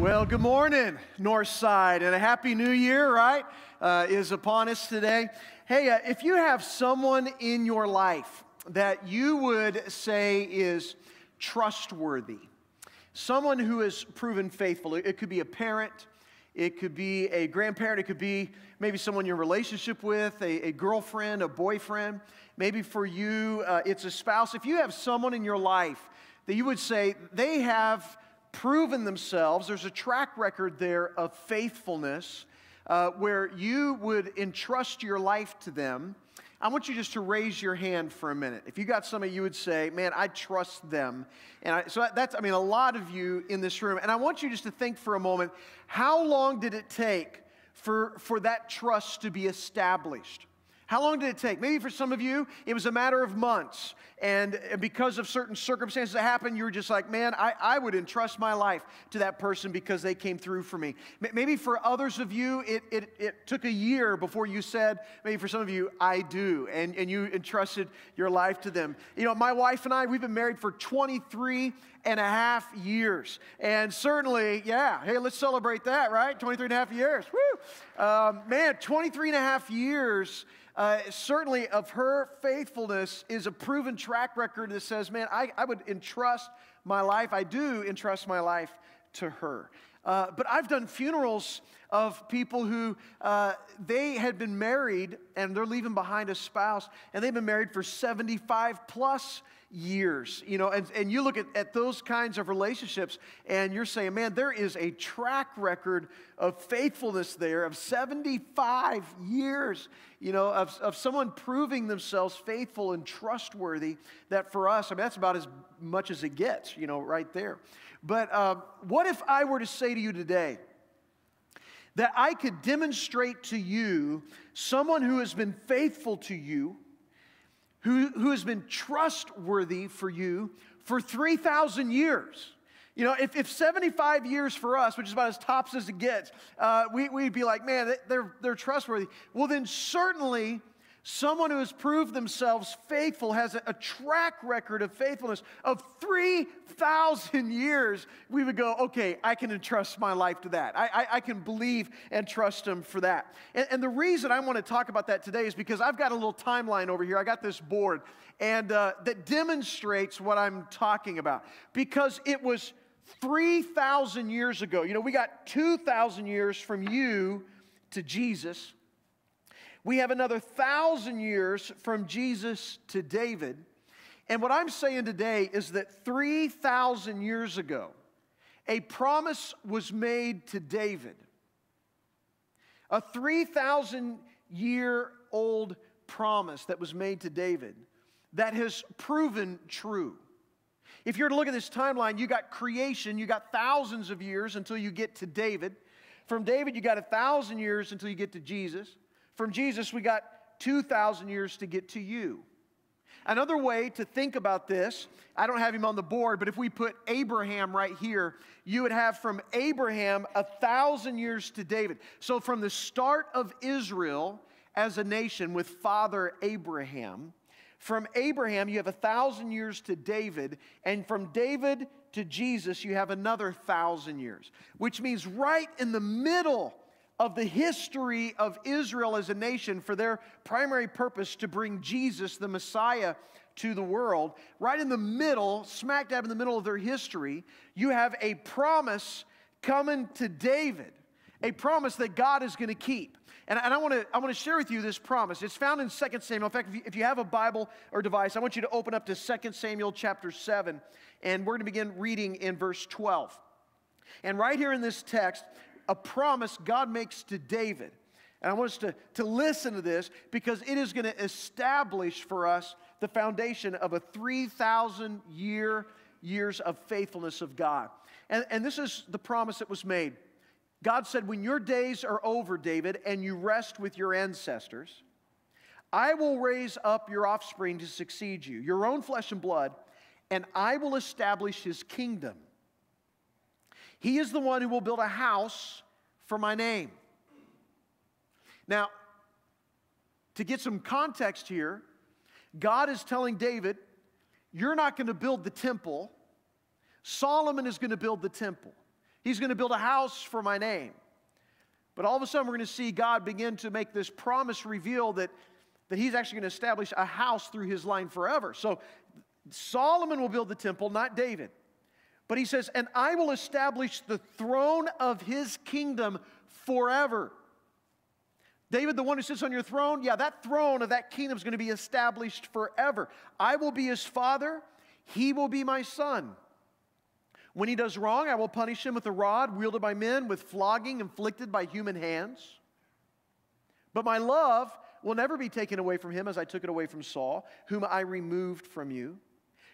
Well, good morning, Northside, and a happy new year, right? Uh, is upon us today. Hey, uh, if you have someone in your life that you would say is trustworthy, someone who has proven faithful, it could be a parent, it could be a grandparent, it could be maybe someone you're in relationship with, a, a girlfriend, a boyfriend. Maybe for you, uh, it's a spouse. If you have someone in your life that you would say they have proven themselves. There's a track record there of faithfulness uh, where you would entrust your life to them. I want you just to raise your hand for a minute. If you got somebody, you would say, Man, I trust them. And I, so that's, I mean, a lot of you in this room. And I want you just to think for a moment how long did it take for, for that trust to be established? How long did it take? Maybe for some of you, it was a matter of months. And because of certain circumstances that happened, you were just like, man, I, I would entrust my life to that person because they came through for me. Maybe for others of you, it, it, it took a year before you said, maybe for some of you, I do. And, and you entrusted your life to them. You know, my wife and I, we've been married for 23 and a half years. And certainly, yeah, hey, let's celebrate that, right? 23 and a half years. Woo! Um, man, 23 and a half years uh, certainly of her faithfulness is a proven track record that says, man, I, I would entrust my life, I do entrust my life to her. Uh, but I've done funerals of people who uh, they had been married and they're leaving behind a spouse and they've been married for 75 plus years, you know, and, and you look at, at those kinds of relationships and you're saying, man, there is a track record of faithfulness there of 75 years, you know, of, of someone proving themselves faithful and trustworthy that for us, I mean, that's about as much as it gets, you know, right there. But um, what if I were to say to you today, that I could demonstrate to you someone who has been faithful to you, who, who has been trustworthy for you for 3,000 years. You know, if, if 75 years for us, which is about as tops as it gets, uh, we, we'd be like, man, they're, they're trustworthy. Well, then certainly Someone who has proved themselves faithful has a, track record of faithfulness of 3,000 years. We would go, okay, I can entrust my life to that. I, I, I can believe and trust Him for that. And, and, the reason I want to talk about that today is because I've got a little timeline over here. I got this board and uh, that demonstrates what I'm talking about because it was 3,000 years ago. You know, we got 2,000 years from you to Jesus. We have another thousand years from Jesus to David. And what I'm saying today is that 3,000 years ago, a promise was made to David. A 3,000 year old promise that was made to David that has proven true. If you're to look at this timeline, you got creation, you got thousands of years until you get to David. From David, you got a thousand years until you get to Jesus. From Jesus, we got 2,000 years to get to you. Another way to think about this, I don't have him on the board, but if we put Abraham right here, you would have from Abraham a thousand years to David. So from the start of Israel as a nation with father Abraham, from Abraham you have a thousand years to David, and from David to Jesus you have another thousand years, which means right in the middle of the history of Israel as a nation for their primary purpose to bring Jesus, the Messiah, to the world, right in the middle, smack dab in the middle of their history, you have a promise coming to David, a promise that God is going to keep. And, I want to I want to share with you this promise. It's found in 2 Samuel. In fact, if you, if you have a Bible or device, I want you to open up to 2 Samuel chapter 7, and we're going to begin reading in verse 12. And right here in this text, a promise God makes to David. And I want us to, to listen to this because it is going to establish for us the foundation of a 3,000 year years of faithfulness of God. And, and this is the promise that was made. God said, When your days are over, David, and you rest with your ancestors, I will raise up your offspring to succeed you, your own flesh and blood, and I will establish his kingdom. He is the one who will build a house for my name. Now, to get some context here, God is telling David, You're not going to build the temple. Solomon is going to build the temple. He's going to build a house for my name. But all of a sudden, we're going to see God begin to make this promise reveal that, that he's actually going to establish a house through his line forever. So Solomon will build the temple, not David. But he says, and I will establish the throne of his kingdom forever. David, the one who sits on your throne, yeah, that throne of that kingdom is going to be established forever. I will be his father, he will be my son. When he does wrong, I will punish him with a rod wielded by men, with flogging inflicted by human hands. But my love will never be taken away from him as I took it away from Saul, whom I removed from you.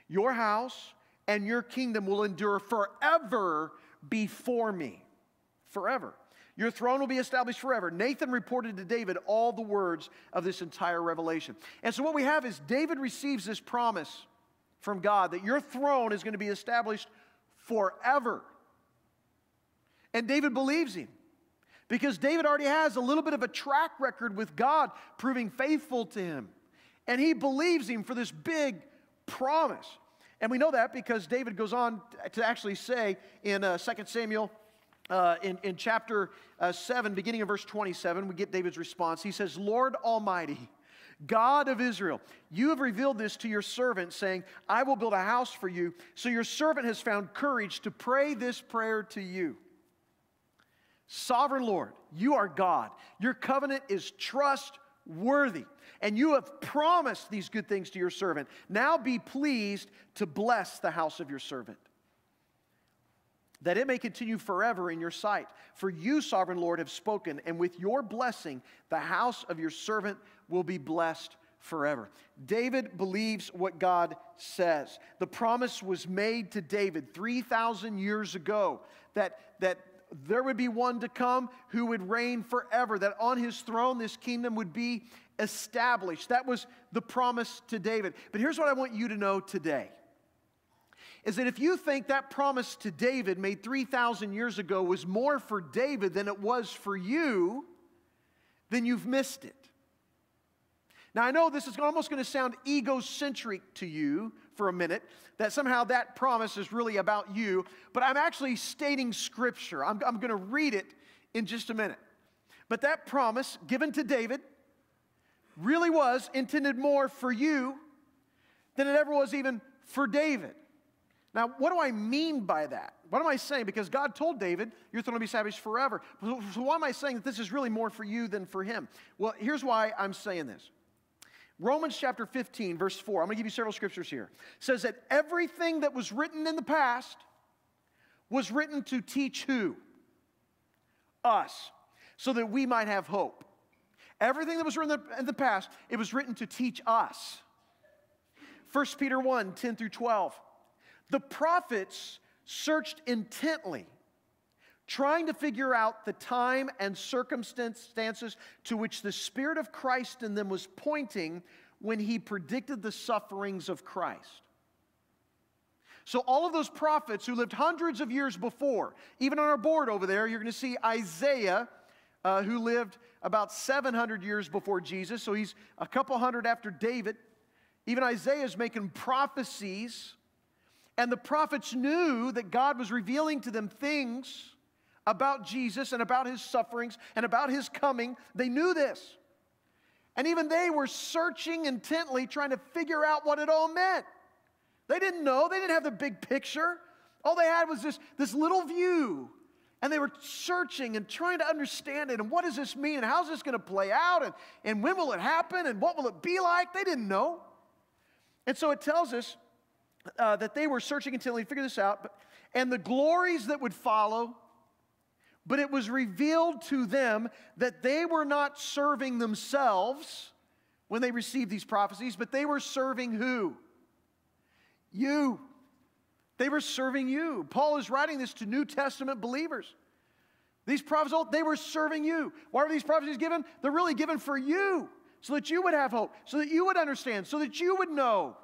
Your house and your kingdom will endure forever before me. Forever. Your throne will be established forever. Nathan reported to David all the words of this entire revelation. And so, what we have is David receives this promise from God that your throne is going to be established forever. And David believes him because David already has a little bit of a track record with God proving faithful to him. And he believes him for this big promise. And we know that because David goes on to actually say in uh, 2 Samuel, uh, in, in chapter uh, 7, beginning of verse 27, we get David's response. He says, Lord Almighty, God of Israel, you have revealed this to your servant, saying, I will build a house for you. So your servant has found courage to pray this prayer to you. Sovereign Lord, you are God. Your covenant is trustworthy, and you have promised these good things to your servant. Now be pleased to bless the house of your servant that it may continue forever in your sight. For you, sovereign Lord, have spoken, and with your blessing, the house of your servant will be blessed forever. David believes what God says. The promise was made to David 3,000 years ago that, that there would be one to come who would reign forever, that on his throne this kingdom would be established. That was the promise to David. But here's what I want you to know today is that if you think that promise to David made 3,000 years ago was more for David than it was for you, then you've missed it. Now, I know this is almost going to sound egocentric to you for a minute, that somehow that promise is really about you, but I'm actually stating scripture. I'm, I'm going to read it in just a minute. But that promise given to David really was intended more for you than it ever was even for David. Now, what do I mean by that? What am I saying? Because God told David, Your throne will be established forever. So, why am I saying that this is really more for you than for him? Well, here's why I'm saying this. Romans chapter 15, verse 4, I'm going to give you several scriptures here, says that everything that was written in the past was written to teach who? Us, so that we might have hope. Everything that was written in the past, it was written to teach us. 1 Peter 1 10 through 12. The prophets searched intently, trying to figure out the time and circumstances to which the Spirit of Christ in them was pointing when he predicted the sufferings of Christ. So, all of those prophets who lived hundreds of years before, even on our board over there, you're going to see Isaiah, uh, who lived about 700 years before Jesus. So, he's a couple hundred after David. Even Isaiah is making prophecies and the prophets knew that God was revealing to them things about Jesus and about his sufferings and about his coming. They knew this. And even they were searching intently, trying to figure out what it all meant. They didn't know, they didn't have the big picture. All they had was this, this little view. And they were searching and trying to understand it. And what does this mean? And how's this going to play out? And, and when will it happen? And what will it be like? They didn't know. And so it tells us uh, that they were searching intently to figure this out, but, and the glories that would follow. But it was revealed to them that they were not serving themselves when they received these prophecies, but they were serving who? You. They were serving you. Paul is writing this to New Testament believers. These prophecies, oh, they were serving you. Why were these prophecies given? They're really given for you, so that you would have hope, so that you would understand, so that you would know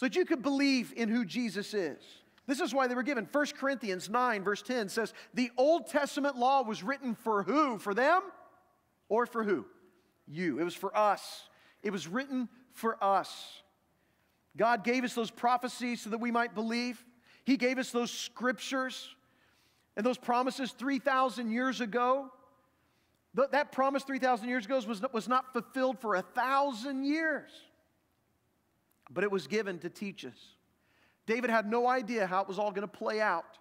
so that you could believe in who Jesus is. This is why they were given. 1 Corinthians 9, verse 10 says, The Old Testament law was written for who? For them or for who? You. It was for us. It was written for us. God gave us those prophecies so that we might believe. He gave us those scriptures and those promises 3,000 years ago, th- that promise 3,000 years ago was, was not fulfilled for a thousand years, but it was given to teach us. David had no idea how it was all going to play out.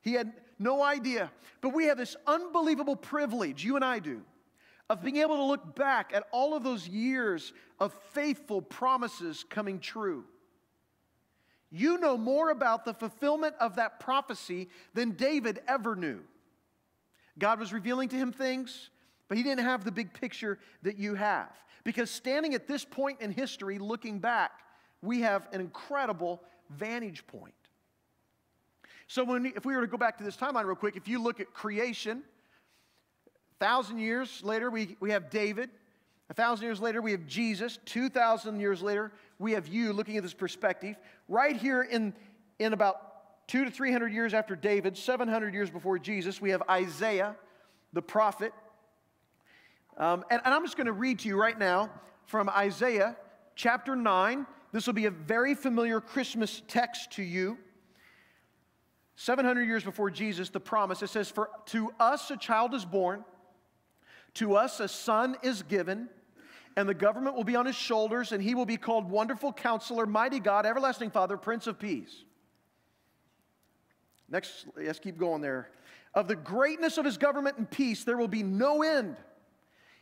He had no idea. But we have this unbelievable privilege, you and I do, of being able to look back at all of those years of faithful promises coming true. You know more about the fulfillment of that prophecy than David ever knew. God was revealing to him things, but he didn't have the big picture that you have. Because standing at this point in history, looking back, we have an incredible vantage point. So, when, if we were to go back to this timeline real quick, if you look at creation, thousand years later, we, we have David. A thousand years later, we have Jesus. 2,000 years later, we have you looking at this perspective. Right here in, in about two to 300 years after David, 700 years before Jesus, we have Isaiah, the prophet. Um, and, and I'm just going to read to you right now from Isaiah chapter 9. This will be a very familiar Christmas text to you. 700 years before Jesus, the promise, it says, For to us a child is born, to us a son is given, and the government will be on his shoulders, and he will be called Wonderful Counselor, Mighty God, Everlasting Father, Prince of Peace. Next, let's keep going there. Of the greatness of his government and peace, there will be no end.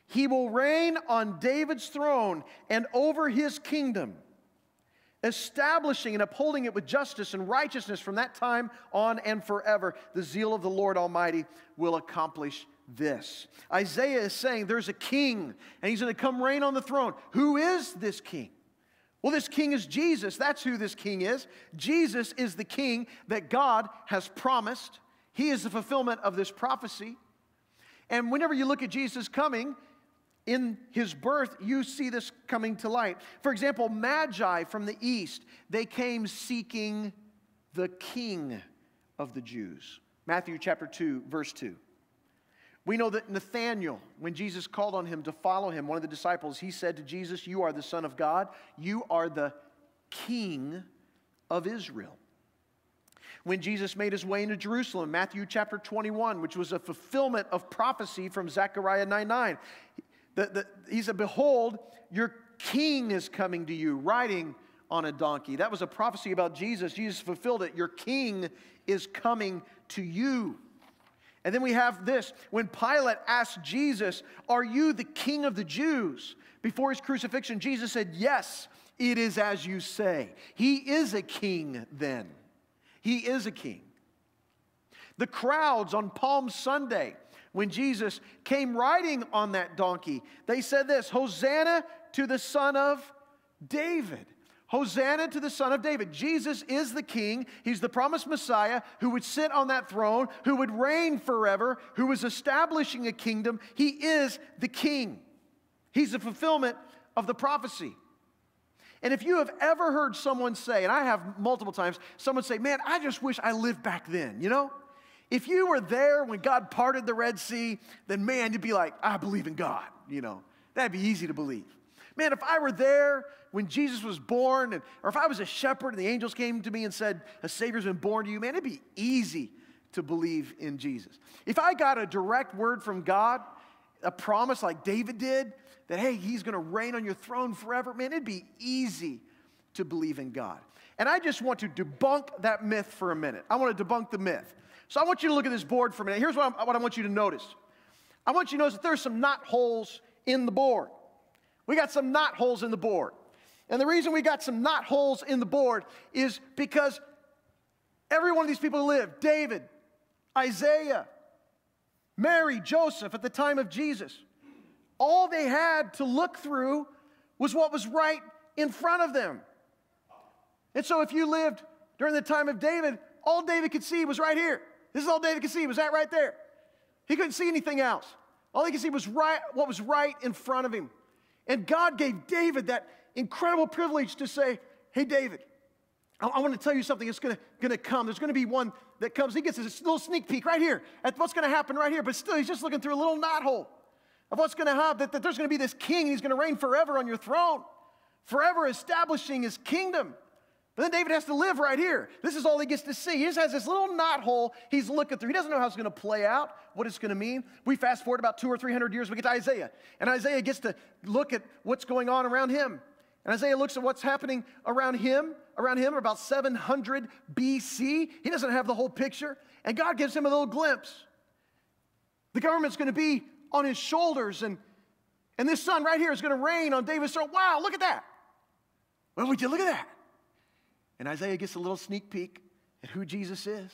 He will reign on David's throne and over his kingdom establishing and upholding it with justice and righteousness from that time on and forever. The zeal of the Lord Almighty will accomplish this. Isaiah is saying there's a king and he's going to come reign on the throne. Who is this king? Well, this king is Jesus. That's who this king is. Jesus is the king that God has promised. He is the fulfillment of this prophecy. And whenever you look at Jesus coming, in his birth, you see this coming to light. For example, Magi from the east, they came seeking the king of the Jews. Matthew chapter 2, verse 2. We know that Nathanael, when Jesus called on him to follow him, one of the disciples, he said to Jesus, You are the Son of God, you are the King of Israel. When Jesus made his way into Jerusalem, Matthew chapter 21, which was a fulfillment of prophecy from Zechariah 9 9, the, the, he said, Behold, your king is coming to you, riding on a donkey. That was a prophecy about Jesus. Jesus fulfilled it. Your king is coming to you. And then we have this when Pilate asked Jesus, Are you the king of the Jews? Before his crucifixion, Jesus said, Yes, it is as you say. He is a king then. He is a king. The crowds on Palm Sunday, when Jesus came riding on that donkey, they said this Hosanna to the Son of David. Hosanna to the Son of David. Jesus is the King. He's the promised Messiah who would sit on that throne, who would reign forever, who was establishing a kingdom. He is the King. He's the fulfillment of the prophecy. And if you have ever heard someone say, and I have multiple times, someone say, Man, I just wish I lived back then, you know? If you were there when God parted the Red Sea, then man, you'd be like, I believe in God, you know. That'd be easy to believe. Man, if I were there when Jesus was born, and, or if I was a shepherd and the angels came to me and said, A Savior's been born to you, man, it'd be easy to believe in Jesus. If I got a direct word from God, a promise like David did, that, hey, he's gonna reign on your throne forever, man, it'd be easy to believe in God. And I just want to debunk that myth for a minute. I want to debunk the myth. So I want you to look at this board for a minute. Here's what, what I want you to notice. I want you to notice that there's some knot holes in the board. We got some knot holes in the board. And the reason we got some knot holes in the board is because every one of these people who lived David, Isaiah, Mary, Joseph at the time of Jesus. All they had to look through was what was right in front of them. And so if you lived during the time of David, all David could see was right here. This is all David could see, was that right there. He couldn't see anything else. All he could see was right, what was right in front of him. And God gave David that incredible privilege to say, Hey, David, I, I want to tell you something that's going to come. There's going to be one that comes. He gets a little sneak peek right here at what's going to happen right here, but still, he's just looking through a little knothole of what's going to happen. That, that there's going to be this king, and he's going to reign forever on your throne, forever establishing his kingdom. But then David has to live right here. This is all he gets to see. He just has this little knot hole he's looking through. He doesn't know how it's going to play out, what it's going to mean. We fast forward about two or three hundred years, we get to Isaiah. And Isaiah gets to look at what's going on around him. And Isaiah looks at what's happening around him, around him about 700 BC. He doesn't have the whole picture. And God gives him a little glimpse. The government's going to be on his shoulders, and, and this son right here is going to reign on David's throne. Wow, look at that. Well, would you look at that? And Isaiah gets a little sneak peek at who Jesus is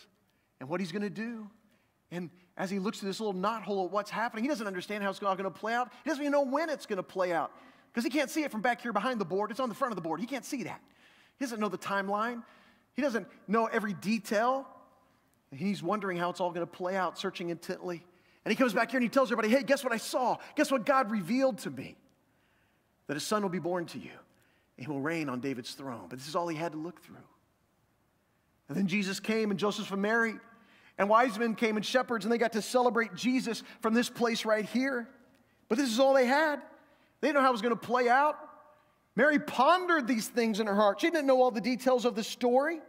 and what he's going to do. And as he looks at this little knot hole of what's happening, he doesn't understand how it's all going to play out. He doesn't even know when it's going to play out because he can't see it from back here behind the board. It's on the front of the board. He can't see that. He doesn't know the timeline, he doesn't know every detail. He's wondering how it's all going to play out, searching intently. And he comes back here and he tells everybody, hey, guess what I saw? Guess what God revealed to me? That a son will be born to you. He will reign on David's throne. But this is all he had to look through. And then Jesus came, and Joseph and Mary, and wise men came, and shepherds, and they got to celebrate Jesus from this place right here. But this is all they had. They didn't know how it was going to play out. Mary pondered these things in her heart. She didn't know all the details of the story.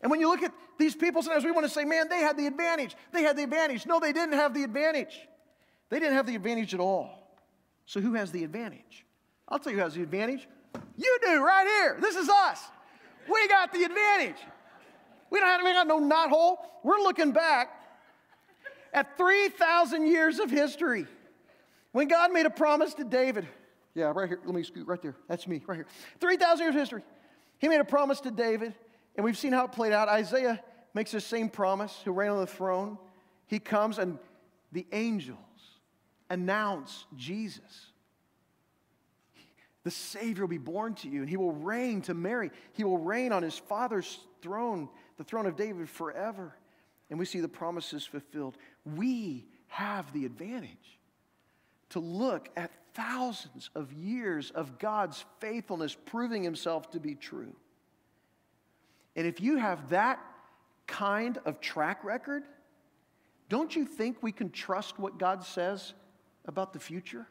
And when you look at these people, sometimes we want to say, man, they had the advantage. They had the advantage. No, they didn't have the advantage. They didn't have the advantage at all. So who has the advantage? I'll tell you who has the advantage. You do right here. This is us. We got the advantage. We don't have we got no knot hole. We're looking back at 3,000 years of history. When God made a promise to David, yeah, right here, let me scoot right there. That's me, right here. 3,000 years of history. He made a promise to David, and we've seen how it played out. Isaiah makes the same promise, who reign on the throne. He comes, and the angels announce Jesus. The Savior will be born to you, and he will reign to Mary. He will reign on his father's throne, the throne of David, forever. And we see the promises fulfilled. We have the advantage to look at thousands of years of God's faithfulness proving himself to be true. And if you have that kind of track record, don't you think we can trust what God says about the future?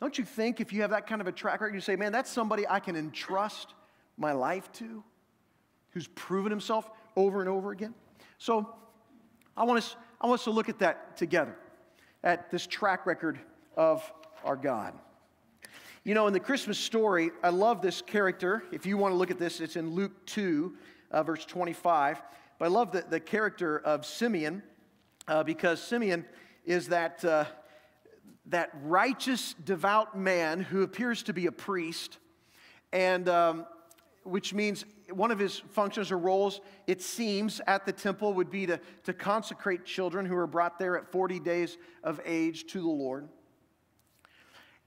Don't you think if you have that kind of a track record, you say, man, that's somebody I can entrust my life to, who's proven himself over and over again? So I want us, I want us to look at that together, at this track record of our God. You know, in the Christmas story, I love this character. If you want to look at this, it's in Luke 2, uh, verse 25. But I love the, the character of Simeon uh, because Simeon is that. Uh, that righteous, devout man who appears to be a priest, and um, which means one of his functions or roles, it seems, at the temple would be to, to consecrate children who are brought there at 40 days of age to the Lord.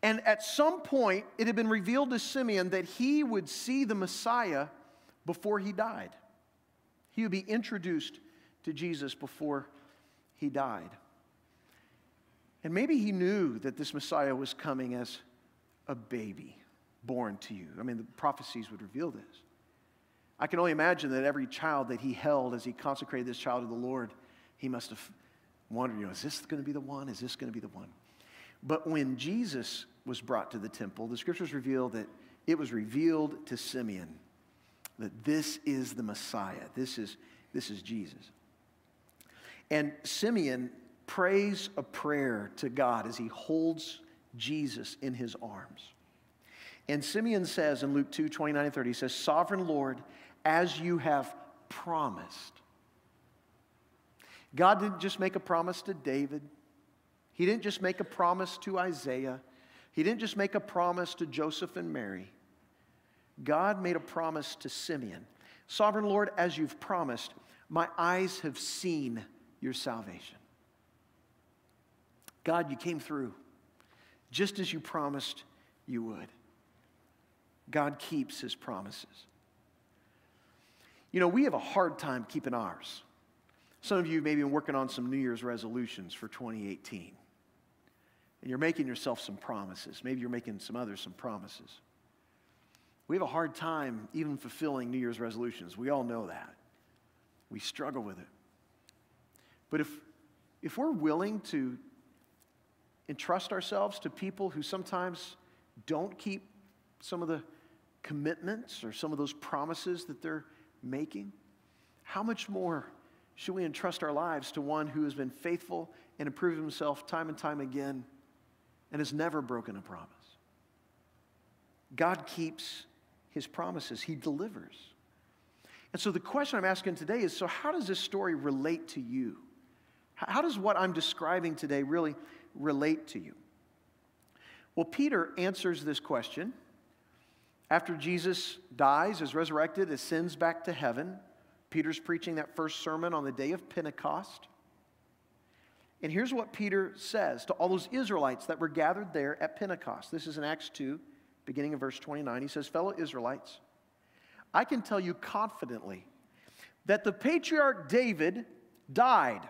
And at some point, it had been revealed to Simeon that he would see the Messiah before he died. He would be introduced to Jesus before he died. And maybe he knew that this Messiah was coming as a baby born to you. I mean, the prophecies would reveal this. I can only imagine that every child that he held as he consecrated this child to the Lord, he must have wondered, you know, is this going to be the one? Is this going to be the one? But when Jesus was brought to the temple, the scriptures reveal that it was revealed to Simeon that this is the Messiah. This is, this is Jesus. And Simeon prays a prayer to God as he holds Jesus in his arms. And Simeon says in Luke 2 29 and 30, he says, Sovereign Lord, as you have promised. God didn't just make a promise to David, He didn't just make a promise to Isaiah, He didn't just make a promise to Joseph and Mary. God made a promise to Simeon. Sovereign Lord, as you've promised, my eyes have seen your salvation. God, you came through just as you promised you would. God keeps his promises. You know, we have a hard time keeping ours. Some of you may be working on some New Year's resolutions for 2018. And you're making yourself some promises. Maybe you're making some others some promises. We have a hard time even fulfilling New Year's resolutions. We all know that. We struggle with it. But if, if we're willing to entrust ourselves to people who sometimes don't keep some of the commitments or some of those promises that they're making, how much more should we entrust our lives to one who has been faithful and improved himself time and time again and has never broken a promise? God keeps his promises, he delivers. And so the question I'm asking today is so, how does this story relate to you? How does what I'm describing today really relate to you? Well, Peter answers this question after Jesus dies, is resurrected, ascends back to heaven. Peter's preaching that first sermon on the day of Pentecost. And here's what Peter says to all those Israelites that were gathered there at Pentecost. This is in Acts 2, beginning of verse 29. He says, Fellow Israelites, I can tell you confidently that the patriarch David died.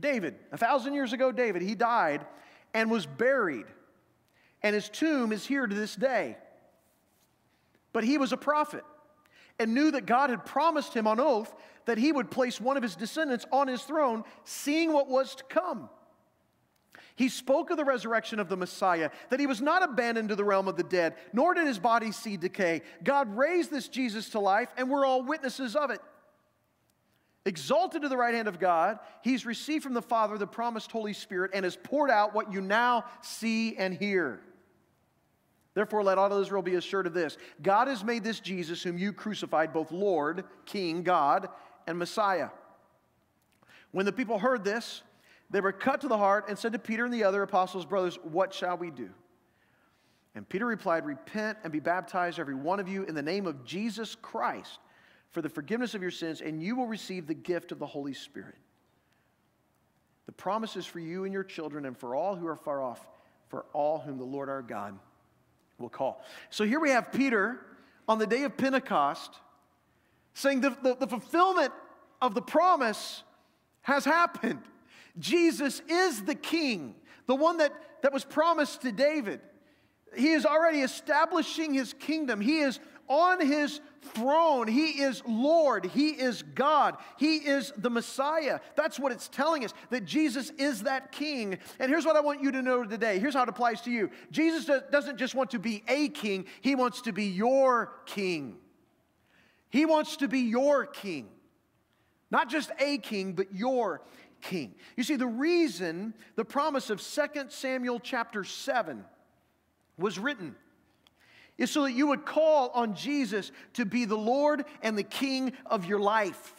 David, a thousand years ago, David, he died and was buried. And his tomb is here to this day. But he was a prophet and knew that God had promised him on oath that he would place one of his descendants on his throne, seeing what was to come. He spoke of the resurrection of the Messiah, that he was not abandoned to the realm of the dead, nor did his body see decay. God raised this Jesus to life, and we're all witnesses of it. Exalted to the right hand of God, he's received from the Father the promised Holy Spirit and has poured out what you now see and hear. Therefore, let all of Israel be assured of this God has made this Jesus, whom you crucified, both Lord, King, God, and Messiah. When the people heard this, they were cut to the heart and said to Peter and the other apostles, Brothers, what shall we do? And Peter replied, Repent and be baptized, every one of you, in the name of Jesus Christ for the forgiveness of your sins, and you will receive the gift of the Holy Spirit. The promise is for you and your children, and for all who are far off, for all whom the Lord our God will call. So here we have Peter on the day of Pentecost saying the, the, the fulfillment of the promise has happened. Jesus is the king, the one that, that was promised to David. He is already establishing his kingdom. He is on his throne. He is Lord. He is God. He is the Messiah. That's what it's telling us that Jesus is that king. And here's what I want you to know today. Here's how it applies to you Jesus doesn't just want to be a king, he wants to be your king. He wants to be your king. Not just a king, but your king. You see, the reason the promise of 2 Samuel chapter 7 was written is so that you would call on Jesus to be the Lord and the King of your life.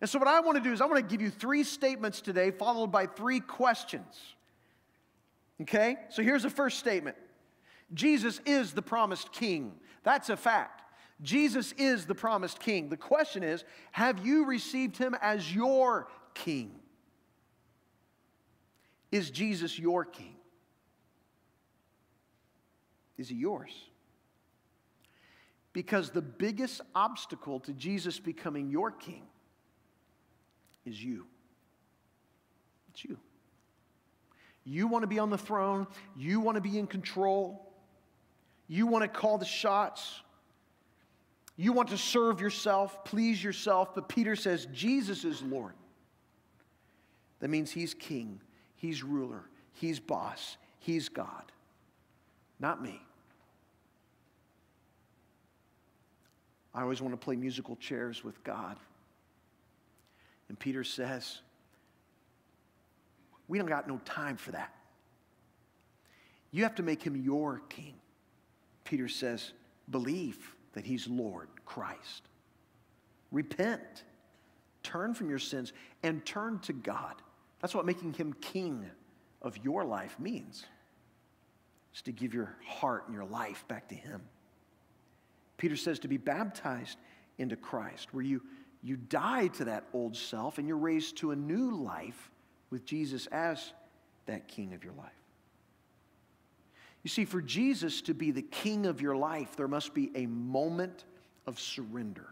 And so, what I want to do is, I want to give you three statements today, followed by three questions. Okay? So, here's the first statement Jesus is the promised King. That's a fact. Jesus is the promised King. The question is, have you received him as your King? Is Jesus your King? Is he yours? Because the biggest obstacle to Jesus becoming your king is you. It's you. You want to be on the throne, you want to be in control, you want to call the shots. You want to serve yourself, please yourself, but Peter says Jesus is Lord. That means he's king, he's ruler, he's boss, he's God, not me. I always want to play musical chairs with God. And Peter says, We don't got no time for that. You have to make him your king. Peter says, Believe that he's Lord, Christ. Repent. Turn from your sins and turn to God. That's what making him king of your life means. Is to give your heart and your life back to him. Peter says to be baptized into Christ, where you, you die to that old self and you're raised to a new life with Jesus as that king of your life. You see, for Jesus to be the king of your life, there must be a moment of surrender.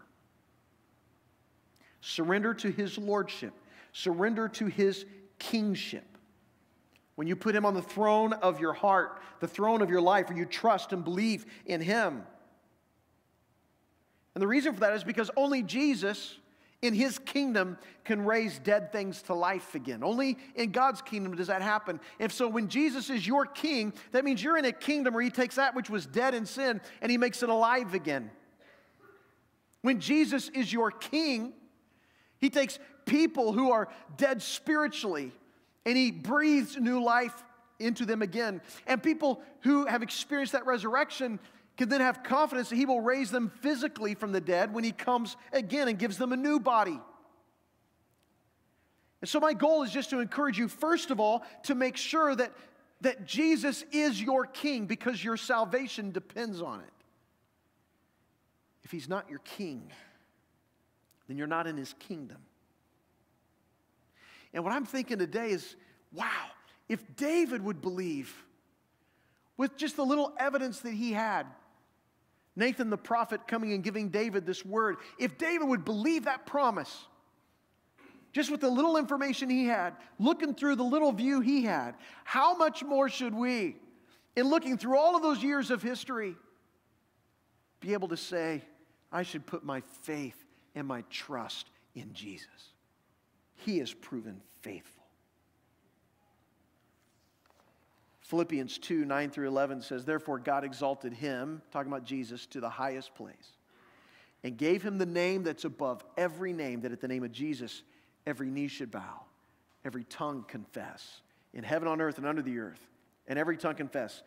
Surrender to his lordship, surrender to his kingship. When you put him on the throne of your heart, the throne of your life, where you trust and believe in him. And the reason for that is because only Jesus in his kingdom can raise dead things to life again. Only in God's kingdom does that happen. If so, when Jesus is your king, that means you're in a kingdom where he takes that which was dead in sin and he makes it alive again. When Jesus is your king, he takes people who are dead spiritually and he breathes new life into them again. And people who have experienced that resurrection can then have confidence that he will raise them physically from the dead when he comes again and gives them a new body. And so, my goal is just to encourage you, first of all, to make sure that, that Jesus is your king because your salvation depends on it. If he's not your king, then you're not in his kingdom. And what I'm thinking today is wow, if David would believe with just the little evidence that he had, Nathan the prophet coming and giving David this word, if David would believe that promise, just with the little information he had, looking through the little view he had, how much more should we, in looking through all of those years of history, be able to say, I should put my faith and my trust in Jesus? He has proven faithful. Philippians 2 9 through 11 says, Therefore, God exalted him, talking about Jesus, to the highest place and gave him the name that's above every name, that at the name of Jesus, every knee should bow, every tongue confess, in heaven, on earth, and under the earth, and every tongue confess,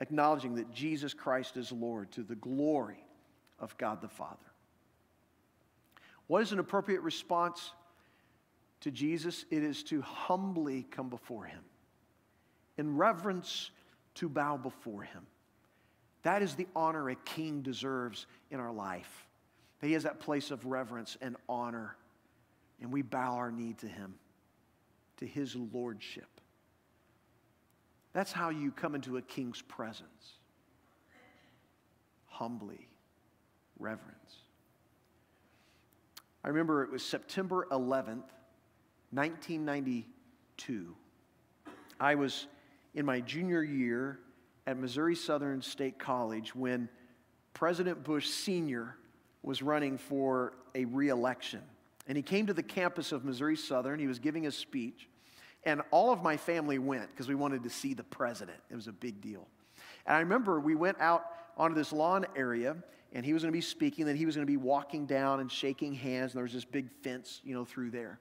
acknowledging that Jesus Christ is Lord to the glory of God the Father. What is an appropriate response to Jesus? It is to humbly come before him in reverence to bow before him. That is the honor a king deserves in our life. That he has that place of reverence and honor, and we bow our knee to him, to his lordship. That's how you come into a king's presence. Humbly, reverence. I remember it was September 11th, 1992. I was in my junior year at Missouri Southern State College when President Bush Sr. was running for a reelection. And he came to the campus of Missouri Southern. He was giving a speech. And all of my family went because we wanted to see the president. It was a big deal. And I remember we went out onto this lawn area and he was going to be speaking. Then he was going to be walking down and shaking hands. And there was this big fence, you know, through there.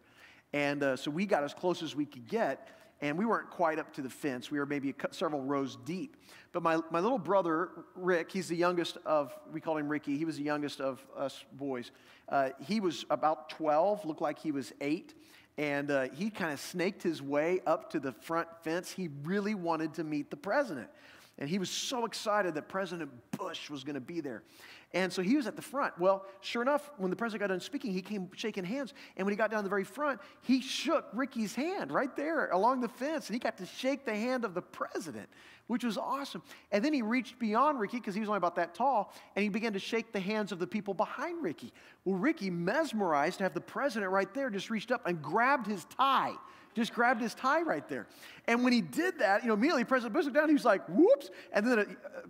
And uh, so we got as close as we could get and we weren't quite up to the fence. We were maybe several rows deep. But my, my little brother, Rick, he's the youngest of, we call him Ricky, he was the youngest of us boys. Uh, he was about 12, looked like he was eight, and uh, he kind of snaked his way up to the front fence. He really wanted to meet the president. And he was so excited that President Bush was going to be there. And so he was at the front. Well, sure enough, when the president got done speaking, he came shaking hands. And when he got down to the very front, he shook Ricky's hand right there along the fence. And he got to shake the hand of the president, which was awesome. And then he reached beyond Ricky because he was only about that tall. And he began to shake the hands of the people behind Ricky. Well, Ricky, mesmerized to have the president right there, just reached up and grabbed his tie just grabbed his tie right there. And when he did that, you know, immediately President Bush looked down, he was like, whoops. And then uh,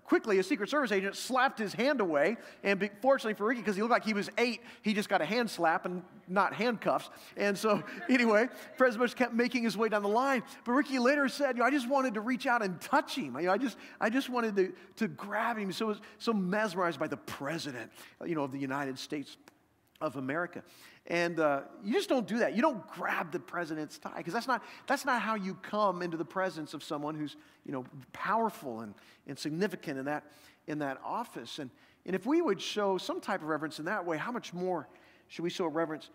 quickly a Secret Service agent slapped his hand away. And fortunately for Ricky, because he looked like he was eight, he just got a hand slap and not handcuffs. And so, anyway, President Bush kept making his way down the line. But Ricky later said, you know, I just wanted to reach out and touch him. You know, I just, I just wanted to, to grab him. So, so mesmerized by the president, you know, of the United States of America. And uh, you just don't do that. You don't grab the president's tie because that's not, that's not how you come into the presence of someone who's you know, powerful and, and significant in that, in that office. And, and if we would show some type of reverence in that way, how much more should we show reverence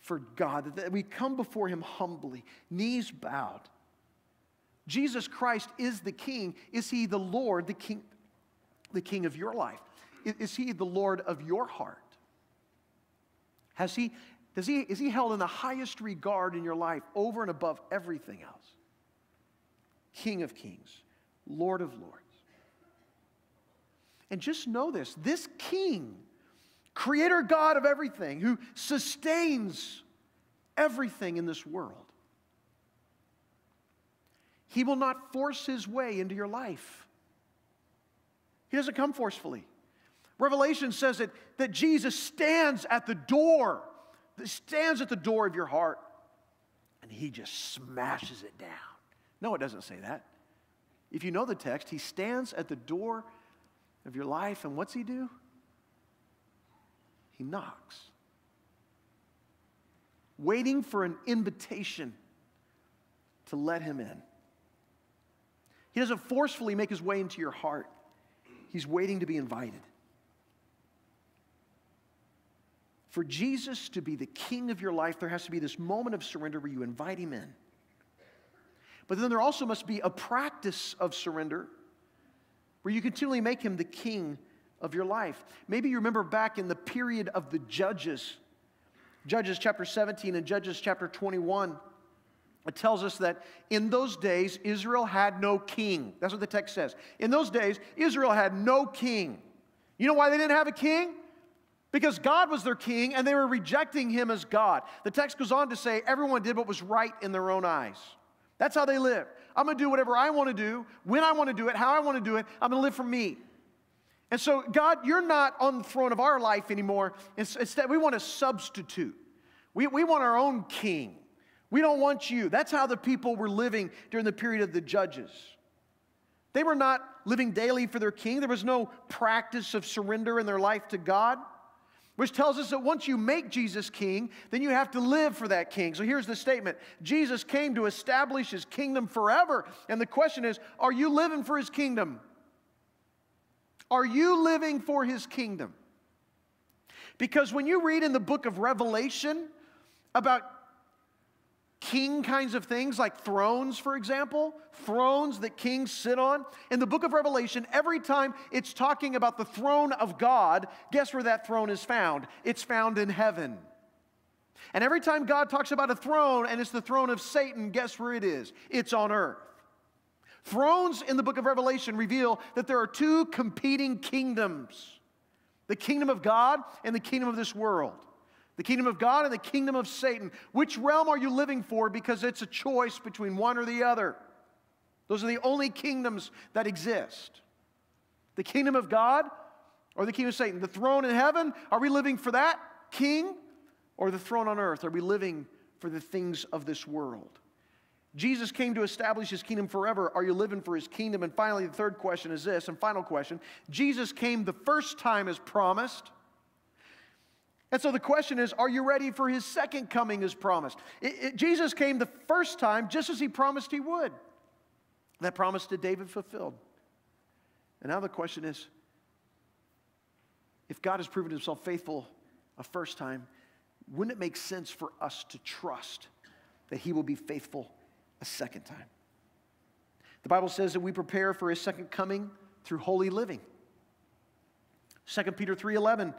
for God? That we come before Him humbly, knees bowed. Jesus Christ is the King. Is He the Lord, the King, the King of your life? Is He the Lord of your heart? Has he, does he, is he held in the highest regard in your life over and above everything else? King of kings, Lord of lords. And just know this this king, creator God of everything, who sustains everything in this world, he will not force his way into your life. He doesn't come forcefully. Revelation says that, that Jesus stands at the door stands at the door of your heart and he just smashes it down. No, it doesn't say that. If you know the text, he stands at the door of your life, and what's he do? He knocks, waiting for an invitation to let him in. He doesn't forcefully make his way into your heart, he's waiting to be invited. For Jesus to be the king of your life, there has to be this moment of surrender where you invite him in. But then there also must be a practice of surrender where you continually make him the king of your life. Maybe you remember back in the period of the judges, Judges chapter 17 and Judges chapter 21. It tells us that in those days, Israel had no king. That's what the text says. In those days, Israel had no king. You know why they didn't have a king? Because God was their king and they were rejecting him as God. The text goes on to say everyone did what was right in their own eyes. That's how they lived. I'm going to do whatever I want to do, when I want to do it, how I want to do it. I'm going to live for me. And so, God, you're not on the throne of our life anymore. Instead, we want a substitute. We, we want our own king. We don't want you. That's how the people were living during the period of the judges. They were not living daily for their king, there was no practice of surrender in their life to God. Which tells us that once you make Jesus king, then you have to live for that king. So here's the statement Jesus came to establish his kingdom forever. And the question is are you living for his kingdom? Are you living for his kingdom? Because when you read in the book of Revelation about king kinds of things, like thrones, for example, thrones that kings sit on. In the book of Revelation, every time it's talking about the throne of God, guess where that throne is found? It's found in heaven. And every time God talks about a throne and it's the throne of Satan, guess where it is? It's on earth. Thrones in the book of Revelation reveal that there are two competing kingdoms the kingdom of God and the kingdom of this world the kingdom of God and the kingdom of Satan. Which realm are you living for? Because it's a choice between one or the other. Those are the only kingdoms that exist the kingdom of God or the kingdom of Satan. The throne in heaven, are we living for that king? Or the throne on earth, are we living for the things of this world? Jesus came to establish his kingdom forever. Are you living for his kingdom? And finally, the third question is this, and final question Jesus came the first time as promised. And so the question is are you ready for his second coming as promised? It, it, Jesus came the first time just as he promised he would. That promise to David fulfilled. And now the question is if God has proven himself faithful a first time, wouldn't it make sense for us to trust that he will be faithful a second time? The Bible says that we prepare for his second coming through holy living. 2 Peter 3:11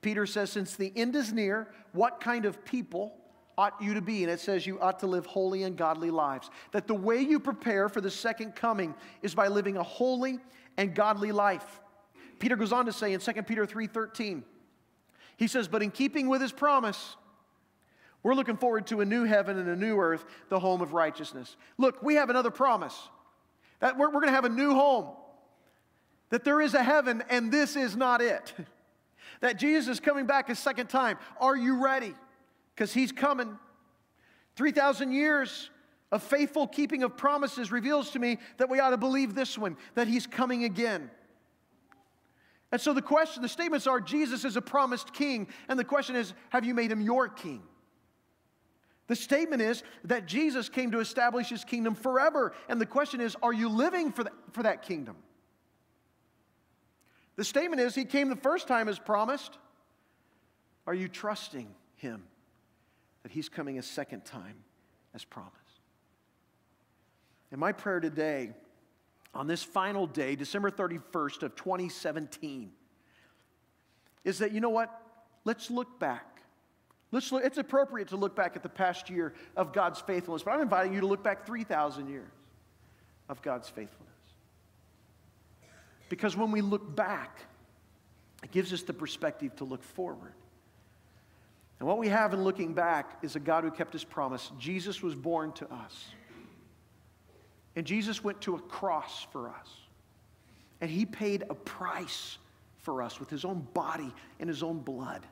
Peter says, Since the end is near, what kind of people ought you to be? And it says you ought to live holy and godly lives. That the way you prepare for the second coming is by living a holy and godly life. Peter goes on to say in 2 Peter 3:13, he says, But in keeping with his promise, we're looking forward to a new heaven and a new earth, the home of righteousness. Look, we have another promise that we're, we're going to have a new home, that there is a heaven, and this is not it. that Jesus is coming back a second time. Are you ready? Because he's coming. 3,000 years of faithful keeping of promises reveals to me that we ought to believe this one, that he's coming again. And so the question, the statements are Jesus is a promised king. And the question is, have you made him your king? The statement is that Jesus came to establish his kingdom forever. And the question is, are you living for that, for that kingdom? The statement is He came the first time as promised. Are you trusting Him that He's coming a second time as promised? And my prayer today, on this final day, December 31st of 2017, is that, you know what? Let's look back. Let's look, it's appropriate to look back at the past year of God's faithfulness, but I'm inviting you to look back 3,000 years of God's faithfulness. Because when we look back, it gives us the perspective to look forward. And what we have in looking back is a God who kept his promise. Jesus was born to us. And Jesus went to a cross for us. And he paid a price for us with his own body and his own blood.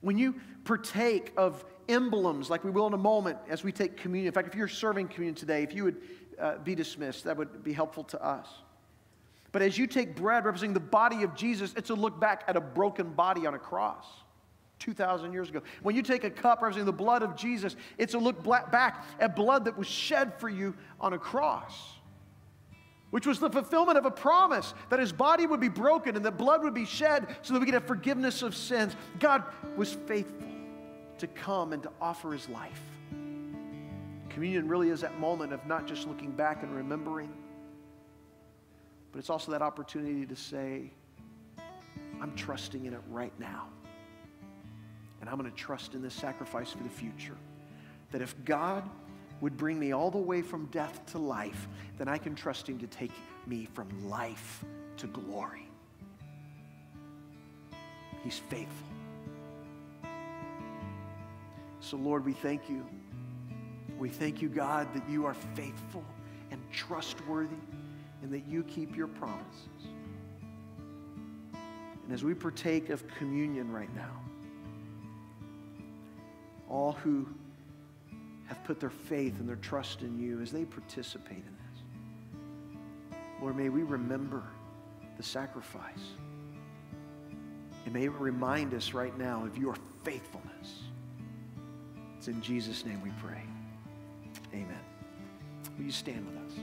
When you partake of emblems, like we will in a moment as we take communion, in fact, if you're serving communion today, if you would uh, be dismissed, that would be helpful to us. But as you take bread representing the body of Jesus, it's a look back at a broken body on a cross 2,000 years ago. When you take a cup representing the blood of Jesus, it's a look back at blood that was shed for you on a cross, which was the fulfillment of a promise that his body would be broken and that blood would be shed so that we could have forgiveness of sins. God was faithful to come and to offer his life. Communion really is that moment of not just looking back and remembering, but it's also that opportunity to say, I'm trusting in it right now. And I'm going to trust in this sacrifice for the future. That if God would bring me all the way from death to life, then I can trust Him to take me from life to glory. He's faithful. So, Lord, we thank you. We thank you, God, that you are faithful and trustworthy and that you keep your promises. And as we partake of communion right now, all who have put their faith and their trust in you as they participate in this. Lord, may we remember the sacrifice. And may it remind us right now of your faithfulness. It's in Jesus' name we pray. Amen. Will you stand with us?